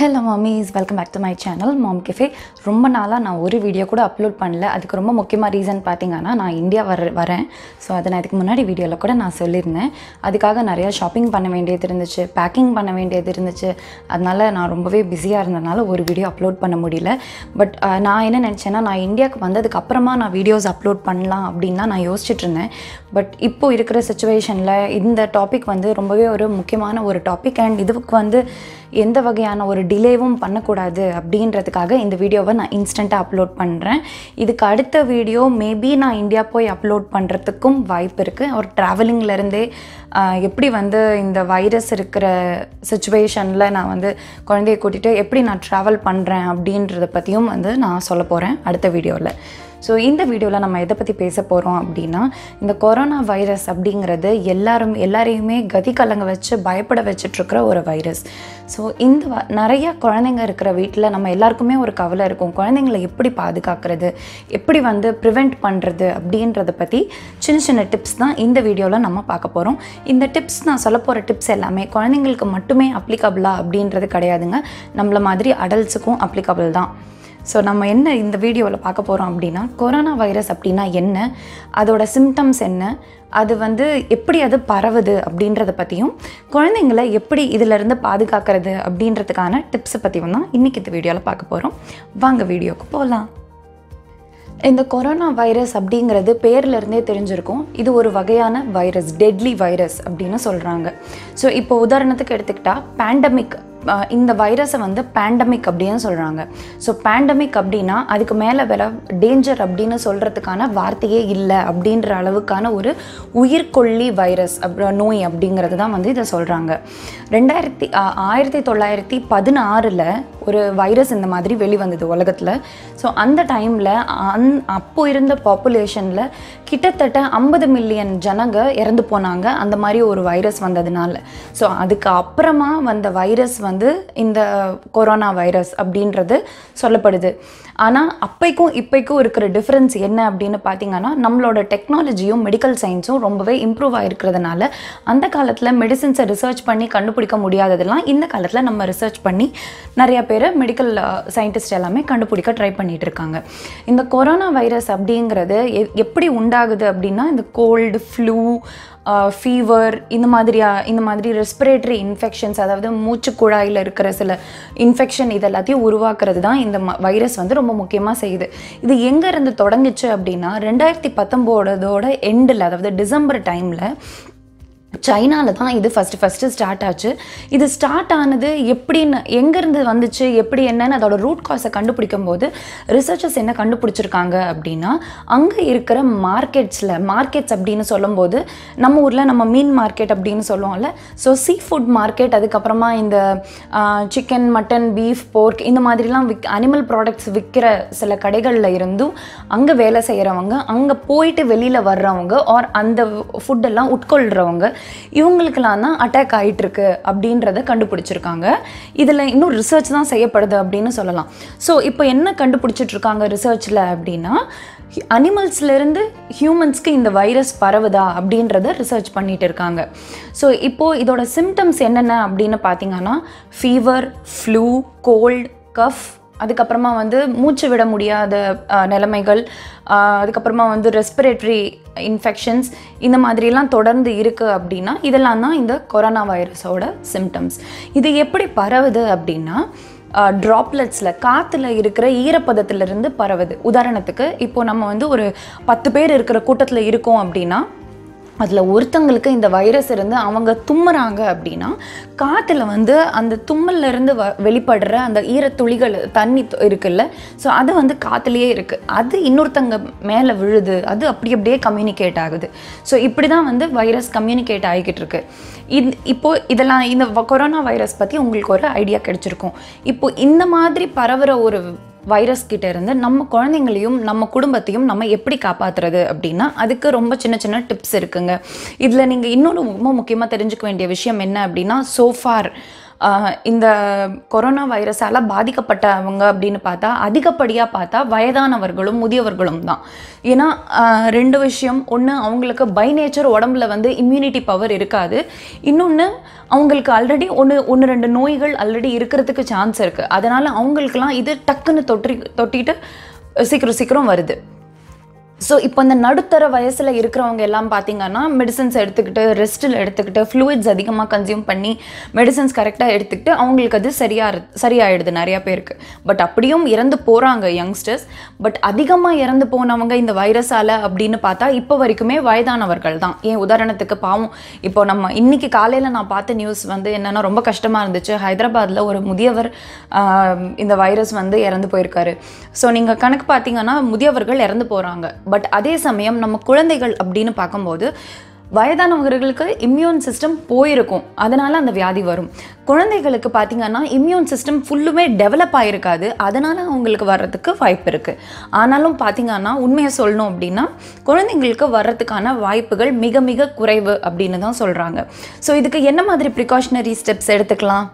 Hello mummies welcome back to my channel mom cafe ரொம்ப நாளாக நான் ஒரு வீடியோ கூட அப்லோட் பண்ணல. அதுக்கு ரொம்ப முக்கியமாக ரீசன் பார்த்தீங்கன்னா நான் இந்தியா வர வரேன். ஸோ அதை நான் இதுக்கு முன்னாடி வீடியோவில் கூட நான் சொல்லியிருந்தேன். அதுக்காக நிறையா ஷாப்பிங் பண்ண வேண்டியது இருந்துச்சு பேக்கிங் பண்ண வேண்டியது இருந்துச்சு. அதனால் நான் ரொம்பவே பிஸியாக இருந்ததுனால ஒரு வீடியோ அப்லோட் பண்ண முடியல. பட் நான் என்ன நினச்சேன்னா நான் இந்தியாவுக்கு வந்ததுக்கு அப்புறமா நான் வீடியோஸ் அப்லோட் பண்ணலாம் அப்படின்னு தான் நான் யோசிச்சுட்டு இருந்தேன். பட் இப்போ இருக்கிற சுச்சுவேஷனில் இந்த டாபிக் வந்து ரொம்பவே ஒரு முக்கியமான ஒரு டாபிக் அண்ட் இதுக்கு வந்து எந்த வகையான ஒரு டிலேவும் பண்ணக்கூடாது அப்படின்றதுக்காக இந்த வீடியோவை நான் இன்ஸ்டண்ட்டாக அப்லோட் பண்ணுறேன் இதுக்கு அடுத்த வீடியோ மேபி நான் இந்தியா போய் அப்லோட் பண்ணுறதுக்கும் வாய்ப்பு இருக்குது ஒரு ட்ராவலிங்லேருந்தே எப்படி வந்து இந்த வைரஸ் இருக்கிற சுச்சுவேஷனில் நான் வந்து குழந்தைய கூட்டிகிட்டு எப்படி நான் ட்ராவல் பண்ணுறேன் அப்படின்றத பற்றியும் வந்து நான் சொல்ல போகிறேன் அடுத்த வீடியோவில் ஸோ இந்த வீடியோவில் நம்ம எதை பற்றி பேச போகிறோம் அப்படின்னா இந்த கொரோனா வைரஸ் அப்படிங்கிறது எல்லாரும் எல்லாரையுமே கதி கலங்க வச்சு பயப்பட வச்சிட்ருக்கிற ஒரு வைரஸ் ஸோ இந்த வ- நிறைய குழந்தைங்க இருக்கிற வீட்டில் நம்ம எல்லாருக்குமே ஒரு கவலை இருக்கும். குழந்தைங்களை எப்படி பாதுகாக்கிறது? எப்படி வந்து ப்ரிவெண்ட் பண்ணுறது அப்படின்றத பற்றி சின்ன சின்ன டிப்ஸ் தான் இந்த வீடியோவில் நம்ம பார்க்க போகிறோம் இந்த டிப்ஸ் நான் சொல்ல போகிற டிப்ஸ் எல்லாமே குழந்தைங்களுக்கு மட்டுமே அப்ளிகபிளா அப்படின்றது கிடையாதுங்க. நம்மள மாதிரி அடல்ட்ஸுக்கும் அப்ளிகபிள் தான். ஸோ நம்ம என்ன இந்த வீடியோவில் பார்க்க போகிறோம் அப்படின்னா கொரோனா வைரஸ் அப்படின்னா என்ன அதோட சிம்டம்ஸ் என்ன அது வந்து எப்படி அது பரவுது அப்படின்றத பற்றியும் குழந்தைங்களை எப்படி இதிலிருந்து பாதுகாக்கிறது அப்படின்றதுக்கான டிப்ஸை பற்றியும் தான் இன்றைக்கி இந்த வீடியோவில் பார்க்க போகிறோம் வாங்க வீடியோக்கு போகலாம் இந்த கொரோனா வைரஸ் அப்படிங்கிறது பேர்லேருந்தே தெரிஞ்சிருக்கும். இது ஒரு வகையான வைரஸ் டெட்லி வைரஸ் அப்படின்னு சொல்கிறாங்க ஸோ இப்போ உதாரணத்துக்கு எடுத்துக்கிட்டால் பேண்டமிக் இந்த வைரஸை வந்து பேண்டமிக் அப்படின்னு சொல்கிறாங்க ஸோ பேண்டமிக் அப்படின்னா அதுக்கு மேலே வில டேஞ்சர் அப்படின்னு சொல்கிறதுக்கான வார்த்தையே இல்லை அப்படின்ற அளவுக்கான ஒரு உயிர்கொல்லி வைரஸ் அப் நோய் அப்படிங்கிறது தான் வந்து இதை சொல்கிறாங்க ரெண்டாயிரத்தி ஆயிரத்தி தொள்ளாயிரத்தி பதினாறில் ஒரு வைரஸ் இந்த மாதிரி வெளிவந்தது உலகத்தில். ஸோ அந்த டைமில் அந் அப்போ இருந்த பாப்புலேஷனில் கிட்டத்தட்ட ஐம்பது மில்லியன் ஜனங்க இறந்து போனாங்க அந்த மாதிரி ஒரு வைரஸ் வந்ததுனால. ஸோ அதுக்கு அப்புறமா வந்த வைரஸ் வந்து வந்து இந்த கொரோனா வைரஸ் அப்படின்றது சொல்லப்படுது. ஆனால் அப்பைக்கும் இப்பைக்கும் இருக்கிற டிஃப்ரென்ஸ் என்ன அப்படின்னு பார்த்தீங்கன்னா நம்மளோட டெக்னாலஜியும் மெடிக்கல் சயின்ஸும் ரொம்பவே இம்ப்ரூவ் ஆகிருக்கிறதுனால அந்த காலத்தில் மெடிசின்ஸை ரிசர்ச் பண்ணி கண்டுபிடிக்க முடியாததெல்லாம் இந்த காலத்தில் நம்ம ரிசர்ச் பண்ணி நிறைய பேர் மெடிக்கல் சயின்டிஸ்ட் எல்லாமே கண்டுபிடிக்க ட்ரை பண்ணிட்டு இருக்காங்க. இந்த கொரோனா வைரஸ் அப்படிங்கிறது எப்படி உண்டாகுது அப்படின்னா இந்த கோல்டு ஃப்ளூ ஃபீவர் இந்த மாதிரியா இந்த மாதிரி ரெஸ்பிரேட்டரி இன்ஃபெக்ஷன்ஸ் அதாவது மூச்சு குழாயில் இருக்கிற சில இன்ஃபெக்ஷன் இது எல்லாத்தையும் உருவாக்குறது தான் இந்த வைரஸ் வந்து ரொம்ப முக்கியமாக செய்யுது. இது எங்கேருந்து தொடங்குச்சு அப்படின்னா ரெண்டாயிரத்தி பத்தொம்போதோட எண்டில் அதாவது டிசம்பர் டைமில் சைனால தான் இது ஃபஸ்ட்டு ஃபஸ்ட்டு ஸ்டார்ட் ஆச்சு. இது ஸ்டார்ட் ஆனது எப்படின்னு எங்கேருந்து வந்துச்சு எப்படி என்னன்னு அதோட ரூட் காஸை கண்டுபிடிக்கும் போது ரிசர்ச்சர்ஸ் என்ன கண்டுபிடிச்சிருக்காங்க அப்படின்னா அங்கே இருக்கிற மார்க்கெட்ஸில் மார்க்கெட்ஸ் அப்படின்னு சொல்லும்போது நம்ம ஊரில் நம்ம மீன் மார்க்கெட் அப்படின்னு சொல்லுவோம்ல ஸோ சீ ஃபுட் மார்க்கெட் அதுக்கப்புறமா இந்த சிக்கன் மட்டன் பீஃப் போர்க் இந்த மாதிரிலாம் விக் அனிமல் ப்ராடக்ட்ஸ் விற்கிற சில கடைகளில் இருந்தும் அங்கே வேலை செய்கிறவங்க அங்கே போயிட்டு வெளியில் வர்றவங்க ஆர் அந்த ஃபுட்டெல்லாம் உட்கொள்கிறவங்க இவங்களுக்கெல்லாம் தான் அட்டாக் ஆகிட்டுருக்கு அப்படின்றத கண்டுபிடிச்சிருக்காங்க. இதில் இன்னும் ரிசர்ச் தான் செய்யப்படுது அப்படின்னு சொல்லலாம். ஸோ இப்போ என்ன கண்டுபிடிச்சிட்ருக்காங்க ரிசர்ச்சில் அப்படின்னா அனிமல்ஸ்லேருந்து ஹியூமன்ஸ்க்கு இந்த வைரஸ் பரவுதா அப்படின்றத ரிசர்ச் பண்ணிட்டு இருக்காங்க ஸோ இப்போது இதோட சிம்டம்ஸ் என்னென்ன அப்படின்னு பார்த்தீங்கன்னா ஃபீவர் ஃப்ளூ கோல்டு கஃப் அதுக்கப்புறமா வந்து மூச்சு விட முடியாத நிலைமைகள் அதுக்கப்புறமா வந்து ரெஸ்பிரேட்டரி இன்ஃபெக்ஷன்ஸ் இந்த மாதிரிலாம் தொடர்ந்து இருக்குது அப்படின்னா இதெல்லாம் தான் இந்த கொரோனா வைரஸோட சிம்டம்ஸ் இது எப்படி பரவுது அப்படின்னா ட்ராப்லெட்ஸில் காற்றுல இருக்கிற ஈரப்பதத்திலிருந்து பரவுது. உதாரணத்துக்கு இப்போது நம்ம வந்து ஒரு பத்து பேர் இருக்கிற கூட்டத்தில் இருக்கோம் அப்படின்னா அதில் ஒருத்தங்களுக்கு இந்த வைரஸ் இருந்து அவங்க தும்முறாங்க அப்படின்னா காற்றுல வந்து அந்த தும்மல்ல இருந்து வ வெளிப்படுற அந்த ஈரத்துளிகள் தண்ணி இருக்குல்ல? ஸோ அது வந்து காற்றுலேயே இருக்குது அது இன்னொருத்தங்க மேலே விழுது. அது அப்படி அப்படியே கம்யூனிகேட் ஆகுது. ஸோ இப்படி தான் வந்து வைரஸ் கம்யூனிகேட் ஆகிக்கிட்டு இருக்கு. இது இப்போது இதெல்லாம் இந்த கொரோனா வைரஸ் பற்றி உங்களுக்கு ஒரு ஐடியா கிடைச்சிருக்கும். இப்போது இந்த மாதிரி பரவுகிற ஒரு வைரஸ் கிட்ட இருந்து நம்ம குழந்தைங்களையும் நம்ம குடும்பத்தையும் நம்ம எப்படி காப்பாத்துறது அப்படின்னா அதுக்கு ரொம்ப சின்ன சின்ன டிப்ஸ் இருக்குங்க. இதில் நீங்கள் இன்னொரு ரொம்ப முக்கியமாக தெரிஞ்சுக்க வேண்டிய விஷயம் என்ன அப்படின்னா சோஃபார் இந்த கொரோனா வைரஸால் பாதிக்கப்பட்டவங்க அப்படின்னு பார்த்தா அதிகப்படியாக பார்த்தா வயதானவர்களும் முதியவர்களும் தான். ஏன்னா ரெண்டு விஷயம். ஒன்று அவங்களுக்கு பை நேச்சர் உடம்புல வந்து இம்யூனிட்டி பவர் இருக்காது. இன்னொன்று அவங்களுக்கு ஆல்ரெடி ஒன்று ஒன்று ரெண்டு நோய்கள் ஆல்ரெடி இருக்கிறதுக்கு சான்ஸ் இருக்குது அதனால் அவங்களுக்கெல்லாம் இது டக்குன்னு தொற்றி தொட்டிட்டு சீக்கிரம் சீக்கிரம் வருது. ஸோ இப்போ இந்த நடுத்தர வயசில் இருக்கிறவங்க எல்லாம் பார்த்தீங்கன்னா மெடிசன்ஸ் எடுத்துக்கிட்டு ரெஸ்ட்டில் எடுத்துக்கிட்டு ஃப்ளூயிட்ஸ் அதிகமாக கன்சியூம் பண்ணி மெடிசன்ஸ் கரெக்டாக எடுத்துக்கிட்டு அவங்களுக்கு அது சரியாக சரியாயிடுது நிறையா பேருக்கு. பட் அப்படியும் இறந்து போகிறாங்க யங்ஸ்டர்ஸ் பட் அதிகமாக இறந்து போனவங்க இந்த வைரஸால் அப்படின்னு பார்த்தா இப்போ வரைக்குமே வயதானவர்கள் தான். ஏன் உதாரணத்துக்கு பாவம். இப்போ நம்ம இன்னைக்கு காலையில் நான் பார்த்த நியூஸ் வந்து என்னென்னா ரொம்ப கஷ்டமாக இருந்துச்சு. ஹைதராபாத்தில் ஒரு முதியவர் இந்த வைரஸ் வந்து இறந்து போயிருக்காரு. ஸோ நீங்கள் கணக்கு பார்த்தீங்கன்னா முதியவர்கள் இறந்து போகிறாங்க பட் அதே சமயம் நம்ம குழந்தைகள் அப்படின்னு பார்க்கும்போது வயதானவர்களுக்கு இம்யூன் சிஸ்டம் போயிருக்கும். அதனால் அந்த வியாதி வரும். குழந்தைகளுக்கு பார்த்தீங்கன்னா இம்யூன் சிஸ்டம் ஃபுல்லுமே டெவலப் ஆகிருக்காது அதனால் அவங்களுக்கு வர்றதுக்கு வாய்ப்பு இருக்குது ஆனாலும் பார்த்தீங்கன்னா உண்மையை சொல்லணும் அப்படின்னா குழந்தைங்களுக்கு வர்றதுக்கான வாய்ப்புகள் மிக மிக குறைவு அப்படின்னு தான் சொல்கிறாங்க ஸோ இதுக்கு என்ன மாதிரி ப்ரிகாஷனரி ஸ்டெப்ஸ் எடுத்துக்கலாம்?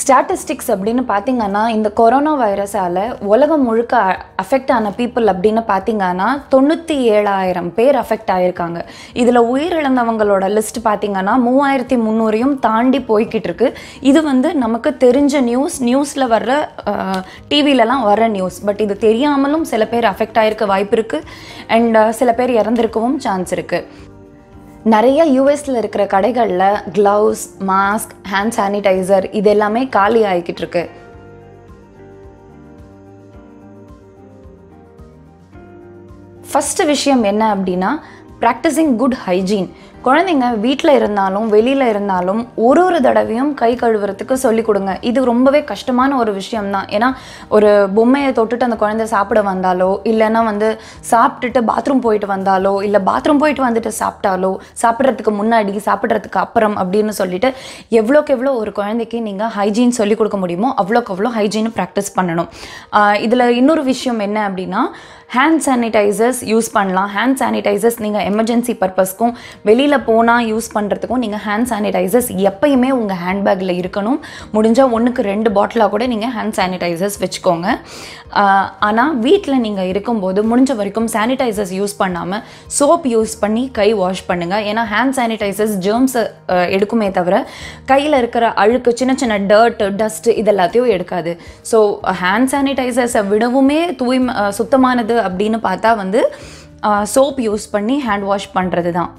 ஸ்டாட்டிஸ்டிக்ஸ் அப்படின்னு பார்த்தீங்கன்னா இந்த கொரோனா வைரஸால் உலகம் முழுக்க அஃபெக்ட் ஆன பீப்புள் அப்படின்னு பார்த்தீங்கன்னா தொண்ணூற்றி ஏழாயிரம் பேர் அஃபெக்ட் ஆகியிருக்காங்க இதில் உயிரிழந்தவங்களோட லிஸ்ட் பார்த்தீங்கன்னா மூவாயிரத்தி முந்நூறையும் தாண்டி போய்கிட்டு இருக்கு. இது வந்து நமக்கு தெரிஞ்ச நியூஸ் நியூஸில் வர்ற டிவிலலாம் வர நியூஸ் பட் இது தெரியாமலும் சில பேர் அஃபெக்ட் ஆகிருக்க வாய்ப்பு இருக்குது அண்ட் சில பேர் இறந்திருக்கவும் சான்ஸ் இருக்குது நிறைய யூஎஸில் இருக்கிற கடைகளில் க்ளவுஸ் மாஸ்க் ஹேண்ட் சானிடைசர் இது எல்லாமே காலி ஆகிக்கிட்டு இருக்கு. ஃபஸ்ட்டு விஷயம் என்ன அப்படின்னா ப்ராக்டிஸிங் குட் ஹைஜீன் குழந்தைங்க வீட்டில் இருந்தாலும் வெளியில் இருந்தாலும் ஒரு ஒரு தடவையும் கை கழுவுறதுக்கு சொல்லிக் கொடுங்க. இது ரொம்பவே கஷ்டமான ஒரு விஷயம்தான். ஏன்னா ஒரு பொம்மையை தொட்டுட்டு அந்த குழந்தை சாப்பிட வந்தாலோ இல்லைன்னா வந்து சாப்பிட்டுட்டு பாத்ரூம் போயிட்டு வந்தாலோ இல்லை பாத்ரூம் போயிட்டு வந்துட்டு சாப்பிட்டாலோ சாப்பிட்றதுக்கு முன்னாடி சாப்பிட்றதுக்கு அப்புறம் அப்படின்னு சொல்லிட்டு எவ்வளோக்கு எவ்வளோ ஒரு குழந்தைக்கு நீங்கள் ஹைஜீன் சொல்லிக் கொடுக்க முடியுமோ அவ்வளோக்கு அவ்வளோ ஹைஜீன் ப்ராக்டிஸ் பண்ணணும். இதில் இன்னொரு விஷயம் என்ன அப்படின்னா ஹேண்ட் சானிடைசர்ஸ் யூஸ் பண்ணலாம். ஹேண்ட் சானிடைசர்ஸ் நீங்கள் எமர்ஜென்சி பர்பஸ்க்கும் வெளியில் போனால் யூஸ் பண்ணுறதுக்கும் நீங்கள் ஹேண்ட் சானிடைசர்ஸ் எப்பயுமே உங்கள் ஹேண்ட்பேக்கில் இருக்கணும். முடிஞ்சால் ஒன்றுக்கு ரெண்டு பாட்டிலாக கூட நீங்கள் ஹேண்ட் சானிடைசர்ஸ் வச்சுக்கோங்க. ஆனால் வீட்டில் நீங்கள் இருக்கும்போது முடிஞ்ச வரைக்கும் சானிடைசர்ஸ் யூஸ் பண்ணாமல் சோப் யூஸ் பண்ணி கை வாஷ் பண்ணுங்கள் ஏன்னா ஹேண்ட் சானிடைசர்ஸ் ஜேர்ம்ஸை எடுக்குமே தவிர கையில் இருக்கிற அழுக்கு சின்ன சின்ன டர்ட் டஸ்ட் இது எல்லாத்தையும் எடுக்காது. ஸோ ஹேண்ட் சானிடைசர்ஸை விடவுமே தூய்மை சுத்தமானது அப்படின்னு பார்த்தா வந்து சோப் யூஸ் பண்ணி ஹேண்ட் வாஷ் பண்ணுறது தான்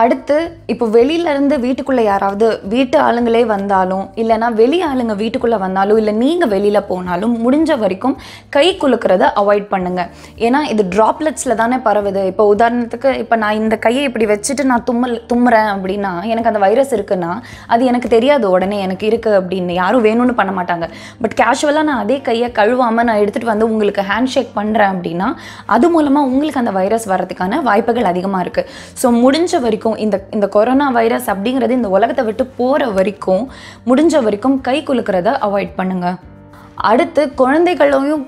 அடுத்து இப்போ வெளியிலேருந்து வீட்டுக்குள்ளே யாராவது வீட்டு ஆளுங்களே வந்தாலும் இல்லைன்னா வெளி ஆளுங்க வீட்டுக்குள்ளே வந்தாலும் இல்லை நீங்கள் வெளியில் போனாலும் முடிஞ்ச வரைக்கும் கை குலுக்கிறத அவாய்ட் பண்ணுங்கள் ஏன்னா இது ட்ராப்லெட்ஸில் தானே பரவுது. இப்போ உதாரணத்துக்கு இப்போ நான் இந்த கையை இப்படி வச்சுட்டு நான் தும்மல் தும்முறேன் அப்படின்னா எனக்கு அந்த வைரஸ் இருக்குன்னா அது எனக்கு தெரியாது. உடனே எனக்கு இருக்குது அப்படின்னு யாரும் வேணும்னு பண்ண மாட்டாங்க. பட் கேஷுவலாக நான் அதே கையை கழுவாமல் நான் எடுத்துகிட்டு வந்து உங்களுக்கு ஹேண்ட் ஷேக் பண்ணுறேன் அப்படின்னா அது மூலமாக உங்களுக்கு அந்த வைரஸ் வர்றதுக்கான வாய்ப்புகள் அதிகமாக இருக்குது ஸோ முடிஞ்ச வரைக்கும் இந்த இந்த கொரோனா வைரஸ் அப்படிங்கிறது இந்த உலகத்தை விட்டு போகிற வரைக்கும் முடிஞ்ச வரைக்கும் கை குலுக்கிறத அவாய்ட் பண்ணுங்கள் அடுத்து குழந்தைகளையும்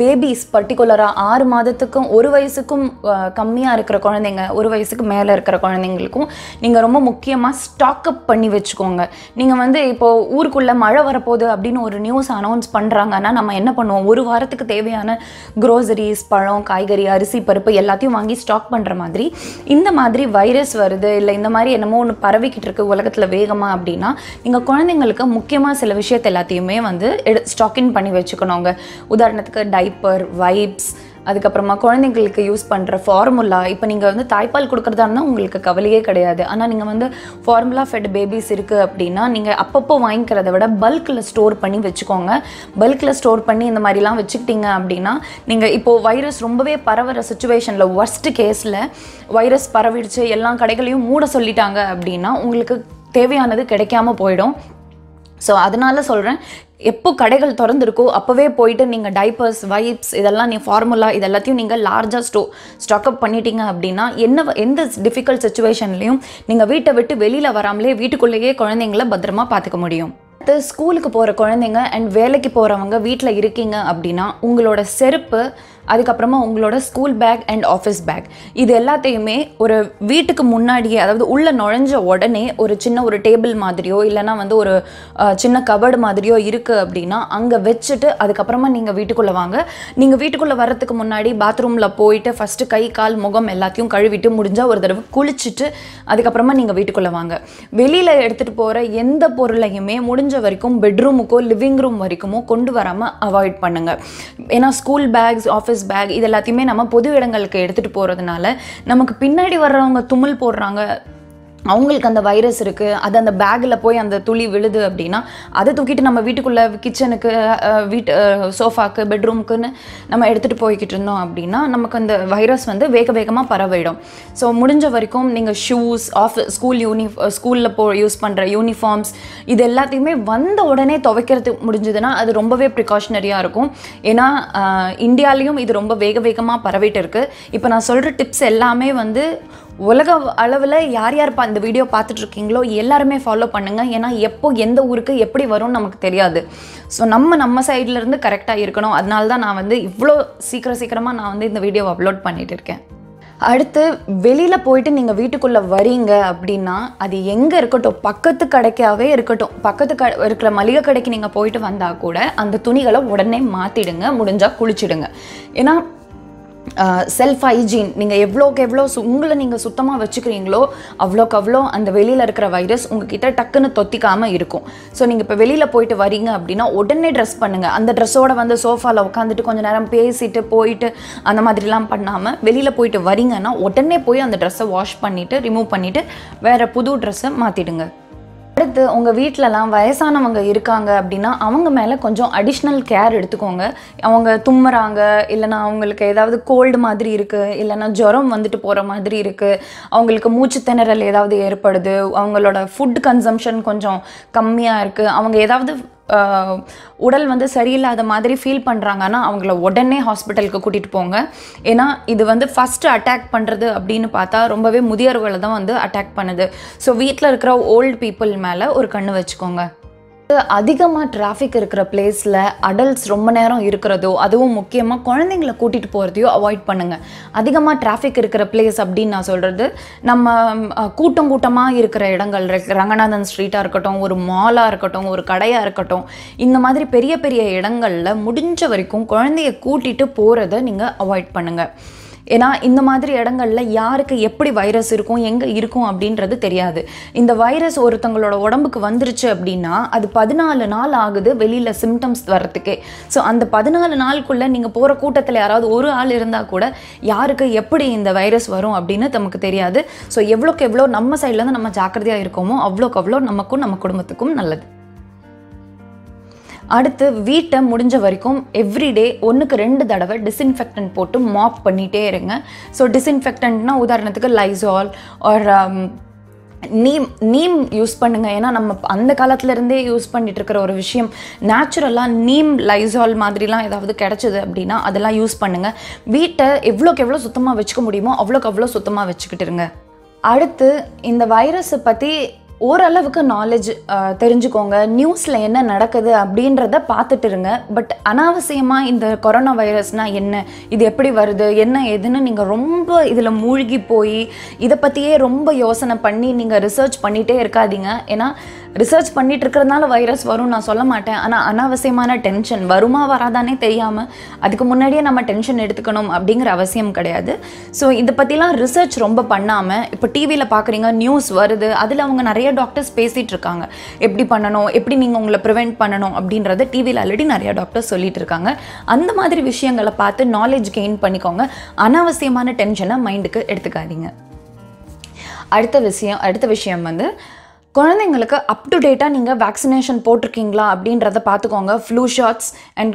பேபிஸ் பர்டிகுலராக ஆறு மாதத்துக்கும் ஒரு வயசுக்கும் கம்மியாக இருக்கிற குழந்தைங்க ஒரு வயசுக்கு மேலே இருக்கிற குழந்தைங்களுக்கும் நீங்கள் ரொம்ப முக்கியமாக ஸ்டாக்அப் பண்ணி வச்சுக்கோங்க. நீங்கள் வந்து இப்போது ஊருக்குள்ளே மழை வரப்போகுது அப்படின்னு ஒரு நியூஸ் அனௌன்ஸ் பண்ணுறாங்கன்னா நம்ம என்ன பண்ணுவோம்? ஒரு வாரத்துக்கு தேவையான க்ரோசரிஸ் பழம் காய்கறி அரிசி பருப்பு எல்லாத்தையும் வாங்கி ஸ்டாக் பண்ணுற மாதிரி இந்த மாதிரி வைரஸ் வருது இல்லை இந்த மாதிரி என்னமோ ஒன்று பரவிக்கிட்டு இருக்கு உலகத்தில் வேகமாக அப்படின்னா நீங்கள் குழந்தைங்களுக்கு முக்கியமாக சில விஷயத்தை எல்லாத்தையுமே வந்து எடு ஸ்டாக்கின் பண்ணி வச்சுக்கணுங்க. உதாரணத்துக்கு டைப்பர் வைப்ஸ் அதுக்கப்புறமா குழந்தைங்களுக்கு யூஸ் பண்ணுற ஃபார்முலா இப்போ நீங்கள் வந்து தாய்ப்பால் கொடுக்குறதா இருந்தால் உங்களுக்கு கவலையே கிடையாது. ஆனால் நீங்கள் வந்து ஃபார்முலா ஃபெட் பேபிஸ் இருக்குது அப்படின்னா நீங்கள் அப்பப்போ வாங்கிக்கிறத விட பல்கில் ஸ்டோர் பண்ணி வச்சுக்கோங்க. பல்கில் ஸ்டோர் பண்ணி இந்த மாதிரிலாம் வச்சுக்கிட்டீங்க அப்படின்னா நீங்கள் இப்போது வைரஸ் ரொம்பவே பரவுற சுச்சுவேஷனில் ஒர்ஸ்ட் கேஸில் வைரஸ் பரவிடுச்சு எல்லா கடைகளையும் மூட சொல்லிட்டாங்க அப்படின்னா உங்களுக்கு தேவையானது கிடைக்காம போயிடும். ஸோ அதனால சொல்கிறேன் எப்போ கடைகள் திறந்துருக்கோ அப்போவே போயிட்டு நீங்கள் டைப்பர்ஸ் வைப்ஸ் இதெல்லாம் நீ ஃபார்முலா இது எல்லாத்தையும் நீங்கள் லார்ஜாக ஸ்டோ ஸ்டாக்அப் பண்ணிட்டீங்க அப்படின்னா என்ன வ- எந்த டிஃபிகல்ட் சுச்சுவேஷன்லையும் நீங்கள் வீட்டை விட்டு வெளியில் வராமலே வீட்டுக்குள்ளேயே குழந்தைங்கள பத்திரமா பார்த்துக்க முடியும். அடுத்து ஸ்கூலுக்கு போகிற குழந்தைங்க அண்ட் வேலைக்கு போகிறவங்க வீட்டில் இருக்கீங்க அப்படின்னா உங்களோட செருப்பு அதுக்கப்புறமா உங்களோட school bag and office bag இது எல்லாத்தையுமே ஒரு வீட்டுக்கு முன்னாடியே அதாவது உள்ளே நுழைஞ்ச உடனே ஒரு சின்ன ஒரு டேபிள் மாதிரியோ இல்லைனா வந்து ஒரு சின்ன கபர்டு மாதிரியோ இருக்குது அப்படின்னா அங்கே வச்சுட்டு அதுக்கப்புறமா நீங்கள் வீட்டுக்குள்ளே வாங்க. நீங்கள் வீட்டுக்குள்ளே வரத்துக்கு முன்னாடி பாத்ரூமில் போயிட்டு ஃபஸ்ட்டு கை கால் முகம் எல்லாத்தையும் கழுவிட்டு முடிஞ்சால் ஒரு தடவை குளிச்சுட்டு அதுக்கப்புறமா நீங்கள் வீட்டுக்குள்ளே வாங்க. வெளியில் எடுத்துகிட்டு போகிற எந்த பொருளையுமே முடிஞ்ச வரைக்கும் பெட்ரூமுக்கோ லிவிங் ரூம் வரைக்குமோ கொண்டு வராமல் அவாய்ட் பண்ணுங்கள் ஏன்னா ஸ்கூல் பேக்ஸ் ஆஃபீஸ் பேக் இது எல்லாத்தையுமே நம்ம பொது இடங்களுக்கு எடுத்துகிட்டு போகிறதுனால நமக்கு பின்னாடி வர்றவங்க தும்மல் போடுறாங்க. அவங்களுக்கு அந்த வைரஸ் இருக்குது அது அந்த பேக்கில் போய் அந்த துளி விழுது அப்படின்னா அதை தூக்கிட்டு நம்ம வீட்டுக்குள்ளே கிச்சனுக்கு வீட்டு சோஃபாக்கு பெட்ரூமுக்குன்னு நம்ம எடுத்துகிட்டு போய்கிட்டு இருந்தோம் அப்படின்னா நமக்கு அந்த வைரஸ் வந்து வேக வேகமாக பரவிடும். ஸோ முடிஞ்ச வரைக்கும் நீங்கள் ஷூஸ் ஆஃப் ஸ்கூல் யூனி ஸ்கூலில் போ யூஸ் பண்ணுற யூனிஃபார்ம்ஸ் இது எல்லாத்தையுமே வந்த உடனே துவைக்கிறது முடிஞ்சதுன்னா அது ரொம்பவே ப்ரிகாஷனரியாக இருக்கும். ஏன்னா இந்தியாலேயும் இது ரொம்ப வேக வேகமாக பரவிட்டு இருக்குது இப்போ நான் சொல்கிற டிப்ஸ் எல்லாமே வந்து உலக அளவில் யார் யார் இந்த வீடியோ பார்த்துட்டு இருக்கீங்களோ எல்லாருமே ஃபாலோ பண்ணுங்கள் ஏன்னா எப்போ எந்த ஊருக்கு எப்படி வரும்னு நமக்கு தெரியாது. ஸோ நம்ம நம்ம சைட்லேருந்து கரெக்டாக இருக்கணும். அதனால தான் நான் வந்து இவ்வளோ சீக்கிரம் சீக்கிரமாக நான் வந்து இந்த வீடியோவை அப்லோட் பண்ணிட்டு இருக்கேன். அடுத்து வெளியில் போயிட்டு நீங்கள் வீட்டுக்குள்ளே வரீங்க அப்படின்னா அது எங்கே இருக்கட்டும் பக்கத்து கடைக்காகவே இருக்கட்டும். பக்கத்து க இருக்கிற மளிகை கடைக்கு நீங்கள் போயிட்டு வந்தால் கூட அந்த துணிகளை உடனே மாற்றிடுங்க முடிஞ்சால் குளிச்சிடுங்க. ஏன்னா செல்ஃப் ஹைஜீன் நீங்கள் எவ்வளோக்கு எவ்வளோ சு உங்களை நீங்கள் சுத்தமாக வச்சுக்கிறீங்களோ அவ்வளோக்கு அவ்வளோ அந்த வெளியில் இருக்கிற வைரஸ் உங்ககிட்ட டக்குன்னு தொத்திக்காமல் இருக்கும். ஸோ நீங்கள் இப்போ வெளியில் போயிட்டு வரீங்க அப்படின்னா உடனே ட்ரெஸ் பண்ணுங்கள் அந்த ட்ரெஸ்ஸோட வந்து சோஃபாவில் உட்காந்துட்டு கொஞ்சம் நேரம் பேசிட்டு போயிட்டு அந்த மாதிரிலாம் பண்ணாமல் வெளியில் போயிட்டு வரீங்கன்னா உடனே போய் அந்த ட்ரெஸ்ஸை வாஷ் பண்ணிவிட்டு ரிமூவ் பண்ணிவிட்டு வேறு புது ட்ரெஸ்ஸை மாற்றிடுங்க அடுத்து உங்கள் வீட்டிலலாம் வயசானவங்க இருக்காங்க அப்படின்னா அவங்க மேலே கொஞ்சம் அடிஷ்னல் கேர் எடுத்துக்கோங்க. அவங்க தும்முறாங்க இல்லைன்னா அவங்களுக்கு ஏதாவது கோல்டு மாதிரி இருக்குது இல்லைன்னா ஜுரம் வந்துட்டு போகிற மாதிரி இருக்குது அவங்களுக்கு மூச்சு திணறல் ஏதாவது ஏற்படுது அவங்களோட ஃபுட் கன்சம்ஷன் கொஞ்சம் கம்மியாக இருக்குது அவங்க ஏதாவது உடல் வந்து சரியில்லாத மாதிரி ஃபீல் பண்ணுறாங்கன்னா அவங்கள உடனே ஹாஸ்பிட்டலுக்கு கூட்டிகிட்டு போங்க. ஏன்னா இது வந்து ஃபஸ்ட்டு அட்டாக் பண்ணுறது அப்படின்னு பார்த்தா ரொம்பவே முதியோர்களை தான் வந்து அட்டாக் பண்ணுது. ஸோ வீட்டில் இருக்கிற ஓல்டு பீப்புள் மேலே ஒரு கண்ணு வச்சுக்கோங்க. அதிகமாக டிராஃபிக் இருக்கிற பிளேஸில் அடல்ட்ஸ் ரொம்ப நேரம் இருக்கிறதோ அதுவும் முக்கியமாக குழந்தைங்கள கூட்டிகிட்டு போகிறதையோ அவாய்ட் பண்ணுங்கள் அதிகமாக டிராஃபிக் இருக்கிற பிளேஸ் அப்படின்னு நான் சொல்கிறது நம்ம கூட்டம் கூட்டமாக இருக்கிற இடங்கள் ரங்கநாதன் ஸ்ட்ரீட்டாக இருக்கட்டும் ஒரு மாலாக இருக்கட்டும் ஒரு கடையாக இருக்கட்டும் இந்த மாதிரி பெரிய பெரிய இடங்களில் முடிஞ்ச வரைக்கும் குழந்தைய கூட்டிகிட்டு போகிறத நீங்கள் அவாய்ட் பண்ணுங்கள் ஏன்னா இந்த மாதிரி இடங்கள்ல யாருக்கு எப்படி வைரஸ் இருக்கும் எங்கே இருக்கும் அப்படின்றது தெரியாது. இந்த வைரஸ் ஒருத்தங்களோட உடம்புக்கு வந்துருச்சு அப்படின்னா அது பதினாலு நாள் ஆகுது வெளியில் சிம்டம்ஸ் வர்றதுக்கே. ஸோ அந்த பதினாலு நாளுக்குள்ளே நீங்கள் போகிற கூட்டத்தில் யாராவது ஒரு ஆள் இருந்தால் கூட யாருக்கு எப்படி இந்த வைரஸ் வரும் அப்படின்னு நமக்கு தெரியாது. ஸோ எவ்வளோக்கு எவ்வளோ நம்ம சைட்லேருந்து நம்ம ஜாக்கிரதையாக இருக்கோமோ அவ்வளோக்கு அவ்வளோ நமக்கும் நம்ம குடும்பத்துக்கும் நல்லது. அடுத்து வீட்டை முடிஞ்ச வரைக்கும் எவ்ரிடே ஒன்றுக்கு ரெண்டு தடவை டிஸ்இன்ஃபெக்டன்ட் போட்டு மாப் பண்ணிகிட்டே இருங்க. ஸோ டிஸ்இன்ஃபெக்டன்ட்னா உதாரணத்துக்கு Lysol or neem neem use பண்ணுங்கள் ஏன்னா நம்ம அந்த காலத்துலேருந்தே யூஸ் பண்ணிகிட்ருக்கிற இருக்கிற ஒரு விஷயம். நேச்சுரலாக நீம் லைசால் மாதிரிலாம் ஏதாவது கிடச்சிது அப்படின்னா அதெல்லாம் யூஸ் பண்ணுங்கள் வீட்டை எவ்வளோக்கு எவ்வளோ சுத்தமாக வச்சுக்க முடியுமோ அவ்வளோக்கு அவ்வளோ சுத்தமாக வச்சுக்கிட்டு இருங்க. அடுத்து இந்த வைரஸை பற்றி ஓரளவுக்கு நாலேஜ் தெரிஞ்சுக்கோங்க. நியூஸில் என்ன நடக்குது அப்படின்றத பார்த்துட்டு இருங்க. பட் அனாவசியமாக இந்த கொரோனா வைரஸ்னால் என்ன? இது எப்படி வருது? என்ன ஏதுன்னு நீங்கள் ரொம்ப இதில் மூழ்கி போய் இதை பற்றியே ரொம்ப யோசனை பண்ணி நீங்கள் ரிசர்ச் பண்ணிகிட்டே இருக்காதீங்க. ஏன்னா ரிசர்ச் பண்ணிட்டு இருக்கிறதுனால வைரஸ் வரும் நான் சொல்ல மாட்டேன். ஆனால் அனாவசியமான டென்ஷன் வருமா வராதானே தெரியாமல் அதுக்கு முன்னாடியே நம்ம டென்ஷன் எடுத்துக்கணும் அப்படிங்கிற அவசியம் கிடையாது. ஸோ இதை பற்றிலாம் ரிசர்ச் ரொம்ப பண்ணாமல் இப்போ டிவியில் பார்க்குறீங்க நியூஸ் வருது அதில் அவங்க நிறைய நிறைய டாக்டர்ஸ் பேசிகிட்டு இருக்காங்க எப்படி பண்ணணும்? எப்படி நீங்கள் உங்களை ப்ரிவெண்ட் பண்ணணும்? அப்படின்றத டிவியில் ஆல்ரெடி நிறையா டாக்டர்ஸ் சொல்லிட்டு இருக்காங்க அந்த மாதிரி விஷயங்களை பார்த்து நாலேஜ் கெயின் பண்ணிக்கோங்க. அனாவசியமான டென்ஷனை மைண்டுக்கு எடுத்துக்காதீங்க. அடுத்த விஷயம் அடுத்த விஷயம் வந்து குழந்தைங்களுக்கு அப் டு டேட்டாக நீங்கள் வேக்சினேஷன் போட்டிருக்கீங்களா அப்படின்றத பார்த்துக்கோங்க. ஃப்ளூ ஷாட்ஸ் அண்ட்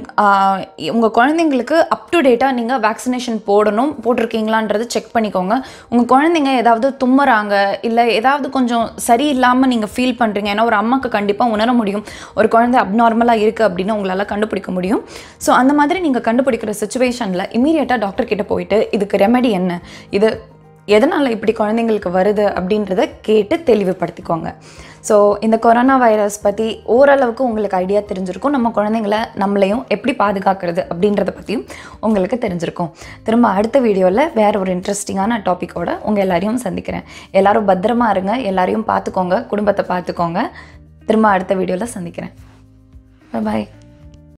உங்கள் குழந்தைங்களுக்கு அப் டு டேட்டாக நீங்கள் வேக்சினேஷன் போடணும் போட்டிருக்கீங்களான்றதை செக் பண்ணிக்கோங்க. உங்கள் குழந்தைங்க ஏதாவது தும்முறாங்க இல்லை ஏதாவது கொஞ்சம் சரியில்லாமல் நீங்கள் ஃபீல் பண்ணுறீங்க ஏன்னா ஒரு அம்மாவுக்கு கண்டிப்பாக உணர முடியும். ஒரு குழந்தை அப்நார்மலாக இருக்குது அப்படின்னு உங்களால் கண்டுபிடிக்க முடியும். ஸோ அந்த மாதிரி நீங்கள் கண்டுபிடிக்கிற சுச்சுவேஷனில் இமீடியட்டாக டாக்டர் கிட்டே போயிட்டு இதுக்கு ரெமெடி என்ன? இது எதனால் இப்படி குழந்தைங்களுக்கு வருது அப்படின்றத கேட்டு தெளிவுபடுத்திக்கோங்க. ஸோ இந்த கொரோனா வைரஸ் பற்றி ஓரளவுக்கு உங்களுக்கு ஐடியா தெரிஞ்சிருக்கும். நம்ம குழந்தைங்கள நம்மளையும் எப்படி பாதுகாக்கிறது அப்படின்றத பற்றியும் உங்களுக்கு தெரிஞ்சிருக்கும். திரும்ப அடுத்த வீடியோவில் வேறு ஒரு இன்ட்ரெஸ்டிங்கான டாப்பிக்கோட உங்கள் எல்லாரையும் சந்திக்கிறேன். எல்லோரும் பத்திரமா இருங்க. எல்லாரையும் பார்த்துக்கோங்க குடும்பத்தை பார்த்துக்கோங்க திரும்ப அடுத்த வீடியோவில் சந்திக்கிறேன். பாய்